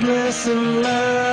helpless and love.